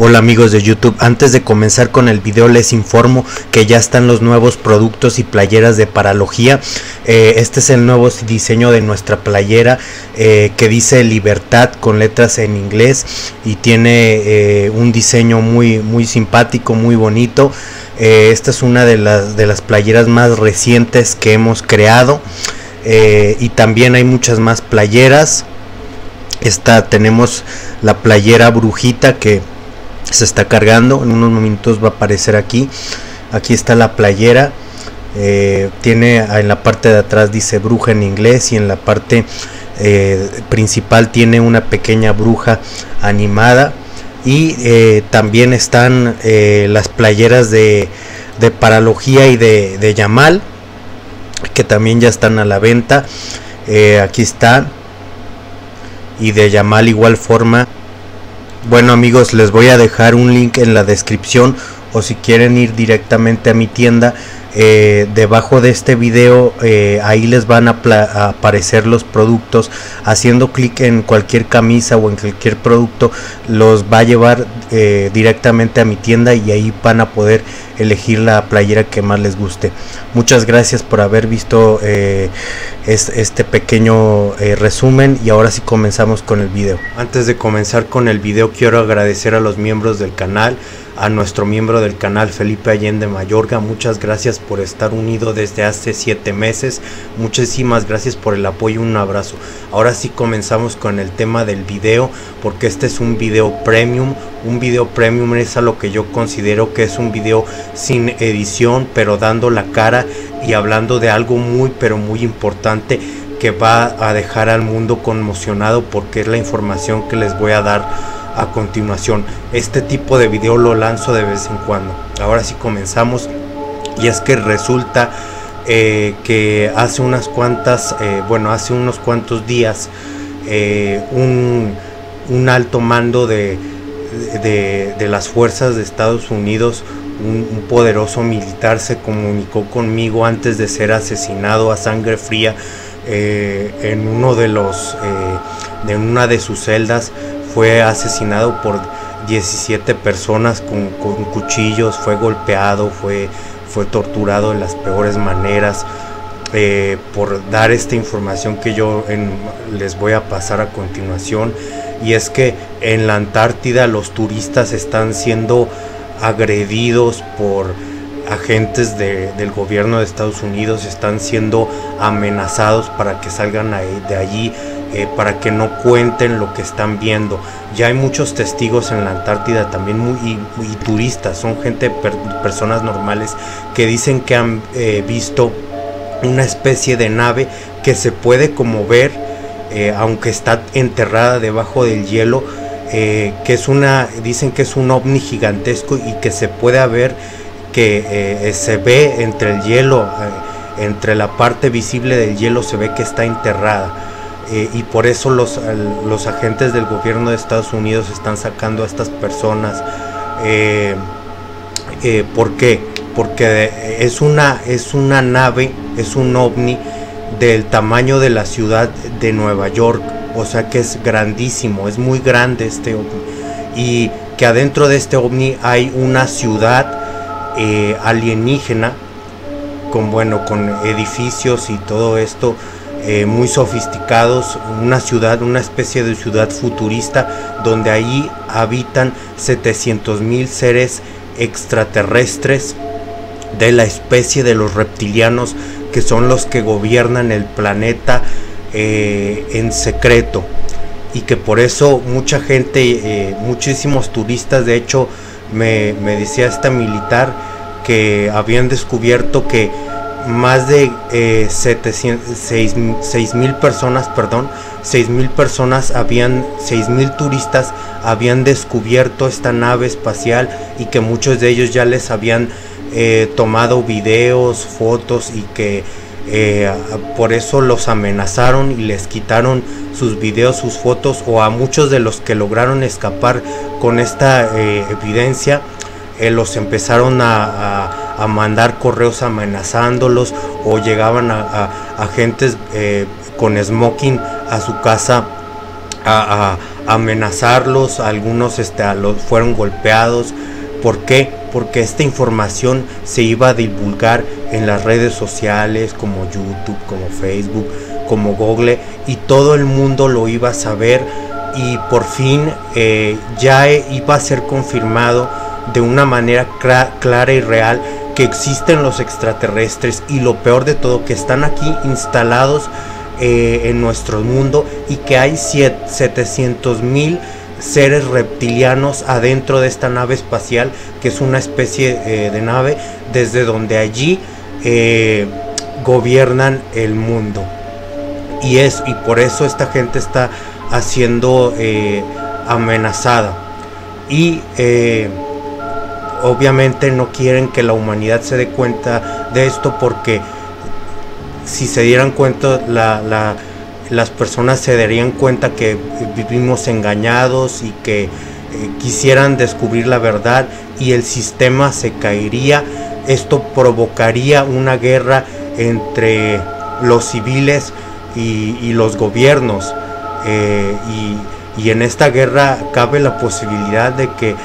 Hola amigos de YouTube, antes de comenzar con el video les informo que ya están los nuevos productos y playeras de Paralogía. Eh, este es el nuevo diseño de nuestra playera eh, que dice Libertad con letras en inglés y tiene eh, un diseño muy, muy simpático, muy bonito. esta es una de las, de las playeras más recientes que hemos creado y también hay muchas más playeras. Esta tenemos la playera brujita que se está cargando en unos momentos va a aparecer aquí. Aquí está la playera eh, tiene en la parte de atrás dice bruja en inglés y en la parte eh, principal tiene una pequeña bruja animada. Y eh, también están las playeras de, de paralogía y de, de, Yamal que también ya están a la venta. Aquí está. Y de Yamal igual forma bueno amigos, les voy a dejar un link en la descripción o si quieren ir directamente a mi tienda, eh, debajo de este video eh, ahí les van a, aparecer los productos. Haciendo clic en cualquier camisa o en cualquier producto los va a llevar eh, directamente a mi tienda y ahí van a poder elegir la playera que más les guste muchas gracias por haber visto este pequeño resumen y ahora sí comenzamos con el video antes de comenzar con el video quiero agradecer a los miembros del canal a nuestro miembro del canal Felipe Allende Mayorga. Muchas gracias por estar unido desde hace siete meses. Muchísimas gracias por el apoyo. Un abrazo. Ahora sí comenzamos con el tema del video porque este es un video premium. Un video premium es a lo que yo considero que es un video sin edición pero dando la cara y hablando de algo muy pero muy importante que va a dejar al mundo conmocionado porque es la información que les voy a dar a continuación. Este tipo de video lo lanzo de vez en cuando. Ahora sí comenzamos. Y es que resulta eh, que hace unas cuantas, eh, bueno, hace unos cuantos días, eh, un, un, alto mando de, de, las fuerzas de Estados Unidos, un, poderoso militar, se comunicó conmigo antes de ser asesinado a sangre fría en uno de los, de una de sus celdas fue asesinado por 17 personas con, cuchillos, fue golpeado, fue, fue torturado de las peores maneras. Eh, por dar esta información que yo les voy a pasar a continuación y es que en la Antártida los turistas están siendo agredidos por agentes del gobierno de Estados Unidos están siendo amenazados para que salgan de allí eh, para que no cuenten lo que están viendo. Ya hay muchos testigos en la Antártida también muy, y, turistas, son gente, personas normales que dicen que han eh, visto una especie de nave que se puede como ver, eh, aunque está enterrada debajo del hielo, que es una, dicen que es un ovni gigantesco y que se puede ver que se ve entre el hielo, entre la parte visible del hielo se ve que está enterrada. Eh, y por eso los, los, agentes del gobierno de Estados Unidos están sacando a estas personas. Eh, eh, ¿Por qué? Porque es una, es una nave, es un ovni del tamaño de la ciudad de Nueva York, o sea que es grandísimo, es muy grande este ovni. Y que adentro de este ovni hay una ciudad alienígena, con bueno, con edificios y todo esto eh, muy sofisticados, una ciudad, una especie de ciudad futurista donde ahí habitan 700 mil seres extraterrestres de la especie de los reptilianos que son los que gobiernan el planeta eh, en secreto. Y que por eso mucha gente, eh, muchísimos turistas, de hecho me, me decía esta militar que habían descubierto que más de eh, 6 mil personas, perdón, 6 mil personas habían, 6 mil turistas habían descubierto esta nave espacial y que muchos de ellos ya les habían eh, tomado videos, fotos y que eh, por eso los amenazaron y les quitaron sus videos, sus fotos o a muchos de los que lograron escapar con esta eh, evidencia los empezaron a a mandar correos amenazándolos o llegaban a, agentes eh, con smoking a su casa a, amenazarlos, algunos este, los, fueron golpeados. ¿Por qué? Porque esta información se iba a divulgar en las redes sociales como YouTube, como Facebook, como Google y todo el mundo lo iba a saber y por fin eh, ya iba a ser confirmado de una manera clara y real que existen los extraterrestres y lo peor de todo que están aquí instalados eh, en nuestro mundo y que hay 700 mil seres reptilianos adentro de esta nave espacial que es una especie eh, de nave desde donde allí gobiernan el mundo. Y es y por eso esta gente está haciendo eh, amenazada. Y eh, obviamente no quieren que la humanidad se dé cuenta de esto porque si se dieran cuenta las personas se darían cuenta que vivimos engañados y que eh, quisieran descubrir la verdad y el sistema se caería esto provocaría una guerra entre los civiles y, los gobiernos. Eh, y, en esta guerra cabe la posibilidad de que,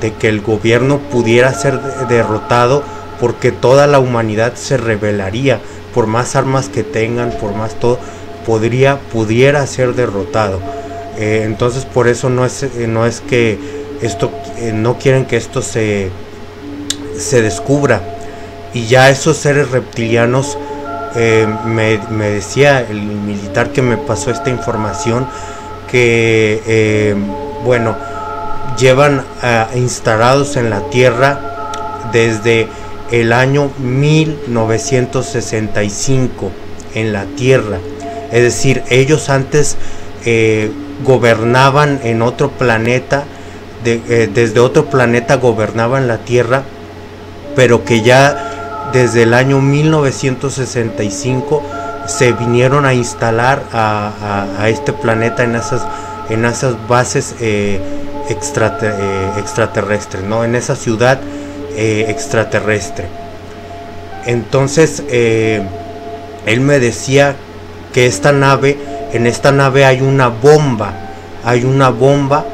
de que el gobierno pudiera ser derrotado porque toda la humanidad se rebelaría, por más armas que tengan, por más todo, podría, pudiera ser derrotado. Eh, entonces por eso no es, eh, no es que esto, no quieren que esto se, se descubra. Y ya esos seres reptilianos eh, me, decía el militar que me pasó esta información que, eh, bueno, llevan ah, instalados en la tierra desde el año 1965 en la tierra. Es decir, ellos antes eh, gobernaban en otro planeta, desde otro planeta gobernaban la tierra, pero que ya desde el año 1965 se vinieron a instalar a, este planeta en esas, en esas bases eh, eh, extraterrestres, ¿no? en esa ciudad eh, extraterrestre. Entonces él me decía que esta nave, en esta nave hay una bomba, hay una bomba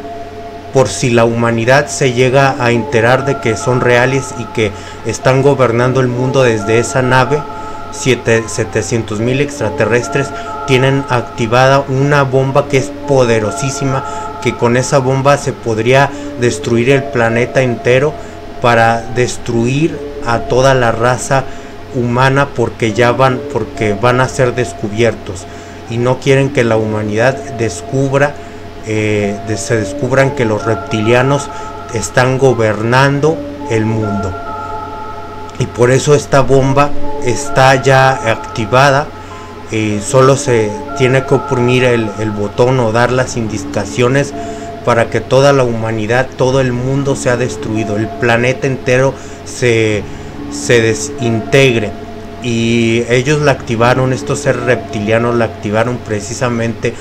por si la humanidad se llega a enterar de que son reales y que están gobernando el mundo desde esa nave, 700 mil extraterrestres tienen activada una bomba que es poderosísima, que con esa bomba se podría destruir el planeta entero para destruir a toda la raza humana porque ya van porque van a ser descubiertos y no quieren que la humanidad descubra eh, se descubran que los reptilianos están gobernando el mundo. Y por eso esta bomba está ya activada. Eh, solo se tiene que oprimir el, botón o dar las indicaciones para que toda la humanidad, todo el mundo sea destruido, el planeta entero se, se desintegre. Y ellos la activaron, estos seres reptilianos la activaron precisamente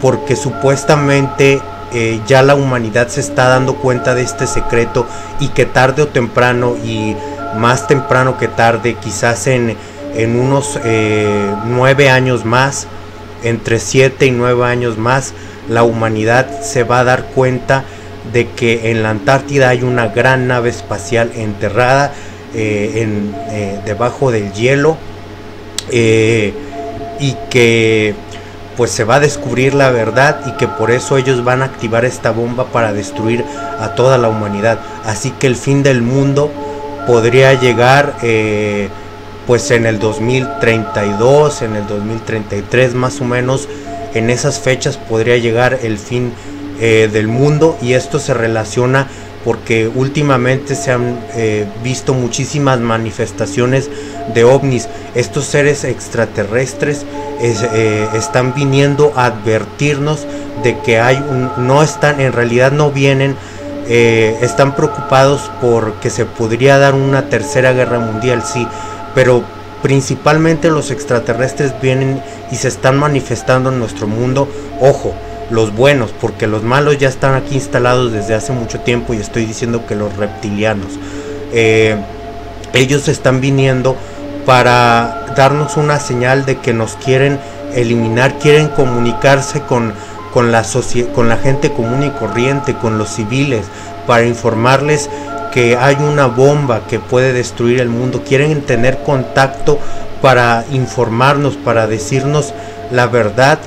porque supuestamente eh, ya la humanidad se está dando cuenta de este secreto y que tarde o temprano y más temprano que tarde, quizás en, en unos eh, nueve años más, entre siete y nueve años más, la humanidad se va a dar cuenta de que en la Antártida hay una gran nave espacial enterrada en, debajo del hielo y que pues se va a descubrir la verdad y que por eso ellos van a activar esta bomba para destruir a toda la humanidad. Así que el fin del mundo podría llegar eh, pues en el 2032, en el 2033 más o menos, en esas fechas podría llegar el fin eh, del mundo y esto se relaciona porque últimamente se han eh, visto muchísimas manifestaciones de ovnis. Estos seres extraterrestres eh, están viniendo a advertirnos de que hay un, no están, en realidad no vienen, eh, están preocupados porque se podría dar una tercera guerra mundial, sí, pero principalmente los extraterrestres vienen y se están manifestando en nuestro mundo. Ojo, los buenos, porque los malos ya están aquí instalados desde hace mucho tiempo y estoy diciendo que los reptilianos, eh, ellos están viniendo para darnos una señal de que nos quieren eliminar, quieren comunicarse con, con la, con la gente común y corriente, con los civiles, para informarles que hay una bomba que puede destruir el mundo. Quieren tener contacto para informarnos, para decirnos la verdad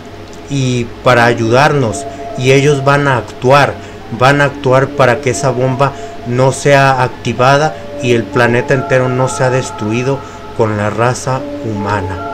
y para ayudarnos. Y ellos van a actuar, van a actuar para que esa bomba no sea activada y el planeta entero no sea destruido con la raza humana.